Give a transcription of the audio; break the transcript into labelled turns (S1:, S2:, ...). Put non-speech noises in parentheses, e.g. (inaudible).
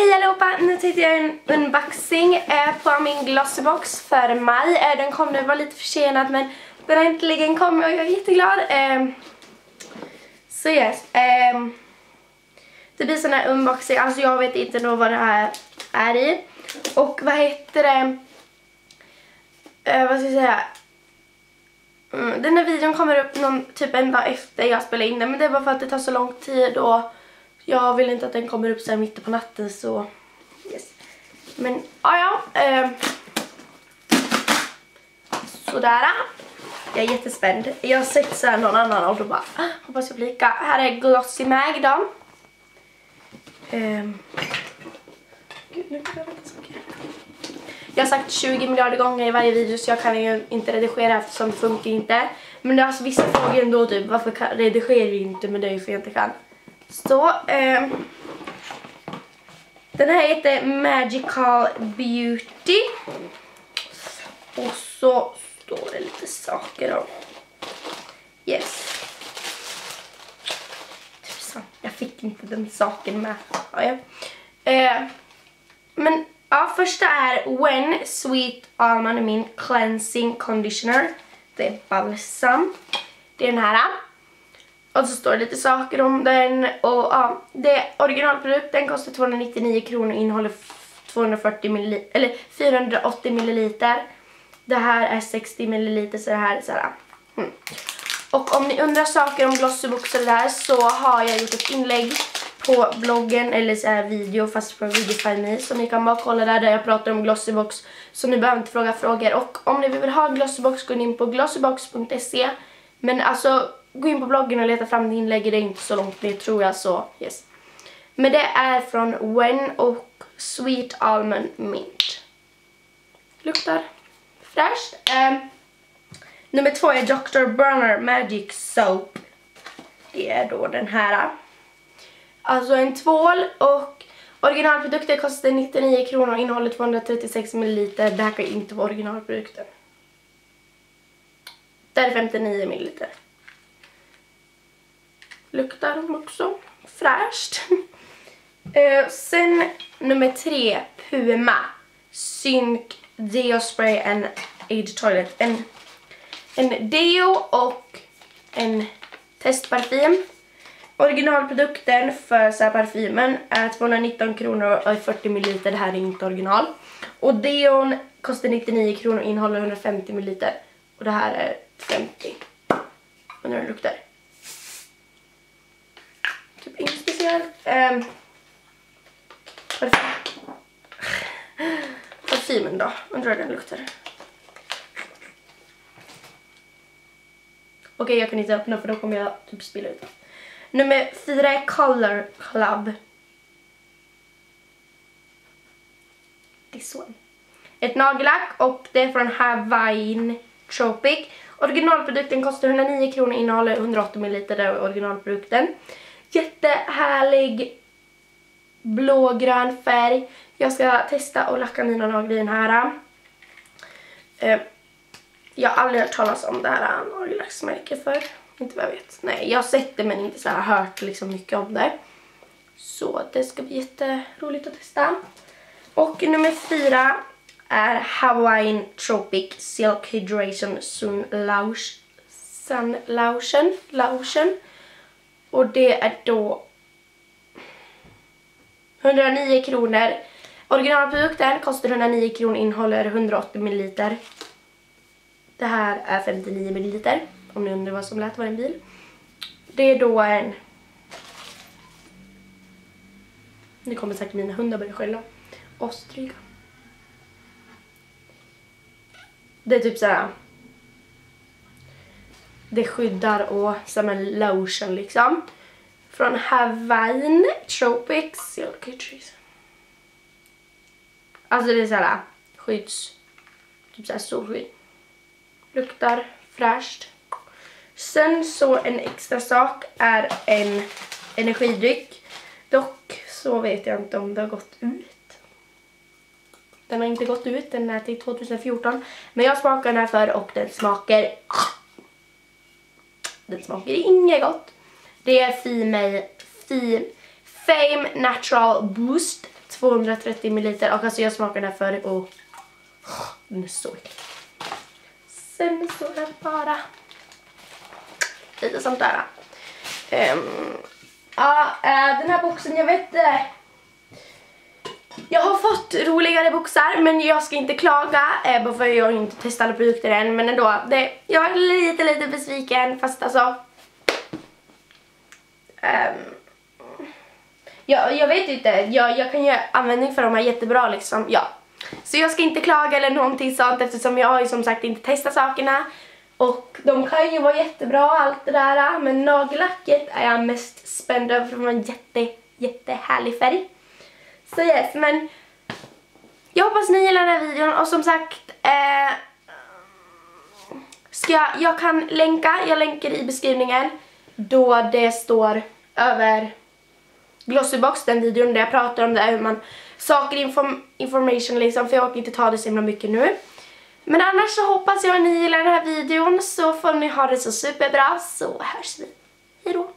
S1: Hej allihopa! Nu tänkte jag göra en unboxing eh, på min Glossybox för maj. Eh, den kom nu, var lite försenad men den har äntligen kommit och jag är jätteglad. Ehm, så yes. Ehm, det blir sån här unboxing, alltså jag vet inte nog vad det här är i. Och vad heter det? Eh, vad ska jag säga? Mm, den här videon kommer upp någon, typ en dag efter jag spelar in den men det är bara för att det tar så lång tid och jag vill inte att den kommer upp så här mitt på natten så yes. Men ah, ja. Eh, sådär. Jag är jättespänd. Jag har sett så här någon annan och då bara ah, hoppas jag blir lika. Här är Glossy Mag då. Eh, gud, nu jag jag har sagt 20 miljarder gånger i varje video så jag kan ju inte redigera eftersom det funkar inte. Men det är alltså vissa frågor ändå typ varför redigerar vi inte men det är ju för jag inte kan. Så, eh, den här heter Magical Beauty. Och så står det lite saker om. Yes. Tusan, jag fick inte den saken med. Ja, ja. Eh, men ja, första är When Sweet Almond Mint Cleansing Conditioner. Det är balsam. Det är den här. Och så står det lite saker om den. Och ja, det originalprodukt, den kostar 299 kronor och innehåller 240 ml, eller 480 milliliter. Det här är 60 milliliter så det här är såhär. Mm. Och om ni undrar saker om Glossybox eller där så har jag gjort ett inlägg på bloggen eller så här video fast på Videofy så ni kan bara kolla där där jag pratar om Glossybox så ni behöver inte fråga frågor och om ni vill ha Glossybox gå in på glossybox.se men alltså gå in på bloggen och leta fram det inlägget. Det är inte så långt ner tror jag så yes. Men det är från When och Sweet Almond Mint. Luktar fräscht. Um, nummer två är Dr. Burner Magic Soap. Det är då den här. Äh, alltså en tvål och originalprodukten kostar 99 kronor och innehåller 236 ml. Det här kan inte vara originalprodukten. Det är 59 ml luktar de också fräscht. uh, (laughs) sen nummer tre, Puma Sync Deo Spray and Age Toilet. En, en deo och en testparfym. Originalprodukten för så här parfymen är 219 kronor och 40 ml. Det här är inte original. Och deon kostar 99 kronor och innehåller 150 ml. Och det här är 50. Undrar hur det luktar. Typ inget speciellt. Um. Parfymen då. Undrar hur den luktar. Okej, okay, jag kan inte öppna för då kommer jag typ spilla ut. Nummer fyra är Color Club. This one. Ett nagellack och det är från Hawaiian Tropic. Originalprodukten kostar 109 kronor och innehåller 180 ml. Det är originalprodukten. Jättehärlig blågrön färg. Jag ska testa att lacka mina naglar i den här. Uh, jag har aldrig hört talas om det här nagellacksmärket för. Inte vad jag vet. Nej, jag har sett det men inte så här hört liksom mycket om det. Så det ska bli jätteroligt att testa. Och nummer fyra är Hawaiian Tropic Silk Hydration Sun Lotion. Sun Lotion. Lotion. Och det är då 109 kronor. Originalprodukten kostar 109 kronor innehåller 180 ml. Det här är 59 ml. Om ni undrar vad som lät var en bil. Det är då en... Nu kommer säkert mina hundar börja skälla. Ostryga. Det är typ såhär det skyddar och som en lotion liksom. Från Havain Tropics Silky Trees. Alltså det är såhär skydds, typ såhär solskydd. Luktar fräscht. Sen så en extra sak är en energidryck. Dock så vet jag inte om det har gått ut. Den har inte gått ut, den är till 2014. Men jag smakar den här för och den smakar det smakar inget gott. Det är Fime, Fime, Fame Natural Boost 230 ml och alltså jag smakade den här förr och den är så äcklig. Sen står det bara lite sånt där. Um, ja, eh, den här boxen, jag vet inte. Jag har fått roligare boxar men jag ska inte klaga eh, bara för jag har inte testat alla produkter än men ändå. Det, jag är lite lite besviken fast alltså um, jag, jag vet inte, jag, jag kan göra användning för dem här jättebra liksom, ja. Så jag ska inte klaga eller någonting sånt eftersom jag har ju som sagt inte testat sakerna. Och de kan ju vara jättebra allt det där men nagellacket är jag mest spänd över för de har en jätte, jättehärlig färg. Så yes, men jag hoppas ni gillar den här videon och som sagt eh, ska jag, jag kan länka, jag länkar i beskrivningen då det står över Glossybox, den videon där jag pratar om det hur man saker inform information liksom för jag orkar inte ta det så himla mycket nu. Men annars så hoppas jag att ni gillar den här videon så får ni ha det så superbra så hörs vi. Hejdå!